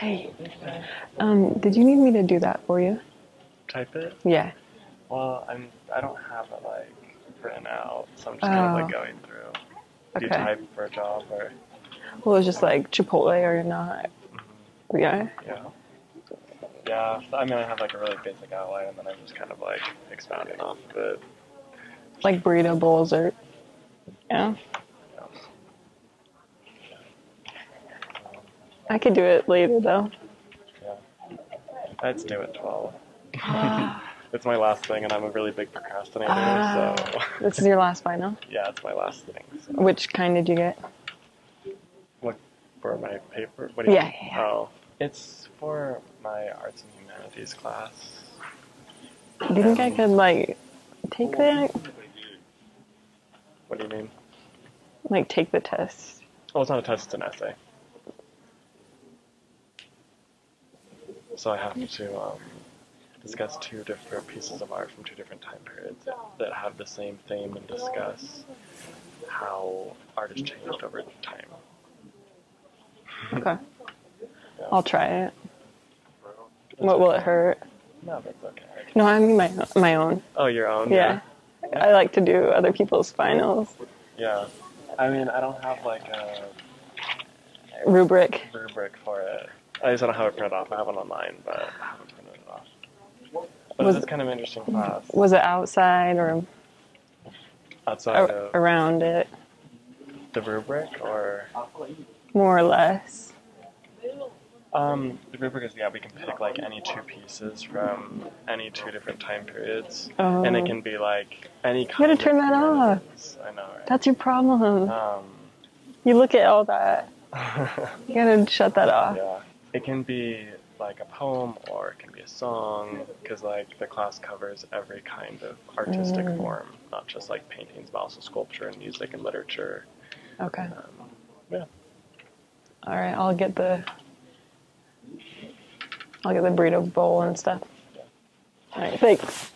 Hey, um, did you need me to do that for you? Type it. Yeah. Well, I'm. I don't have it like written out, so I'm just kind of like Oh. going through. Do you Okay. type for a job or? Well, it's just like Chipotle or not. Yeah. Yeah. Yeah. I mean, I have like a really basic outline, and then I'm just kind of like expounding off of it. Like burrito bowls or. Yeah. I could do it later though. Yeah. It's due at twelve. It's my last thing, and I'm a really big procrastinator. Ah. so this is your last final. yeah, it's my last thing. So. Which kind did you get? What for my paper? What do you Yeah, yeah, yeah. Oh, it's for my arts and humanities class. Do you think I could like take that? What do you mean? Like take the test? Oh, it's not a test; it's an essay. So I have to um, discuss two different pieces of art from two different time periods that have the same theme and discuss how art has changed over time. Okay. Yeah. I'll try it. It's What will it hurt? No, that's okay. No, I mean my my own. Oh, your own? Yeah. I like to do other people's finals. Yeah. I mean, I don't have like a Rubric. rubric for it. I just don't have it printed off. I have it online, but I haven't printed it off. But Was it's kind of an interesting class. Was it outside or Outside around it? the rubric, or More or less. um, the rubric is yeah, we can pick like any two pieces from any two different time periods, and it Oh. can be like any. kind gotta kind of turn that off. I know, right? That's your problem. um, You look at all that. You gotta shut that off. yeah, it can be like a poem or it can be a song because like the class covers every kind of artistic mm. form not just like paintings but also sculpture and music and literature okay um, yeah all right i'll get the i'll get the burrito bowl and stuff yeah. all right thanks